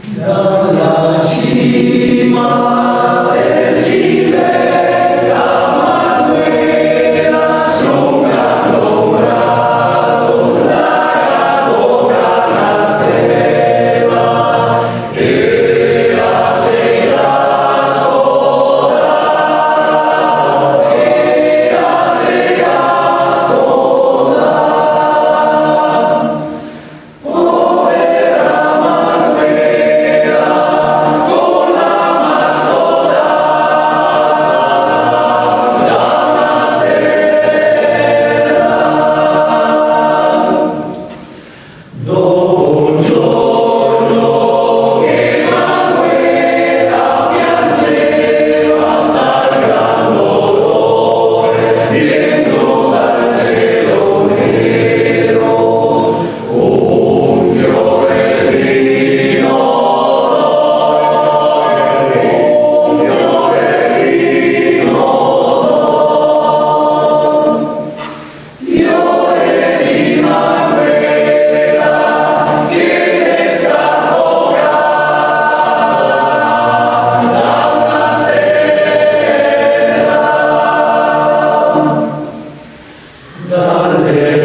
Dalashima どう Hallelujah.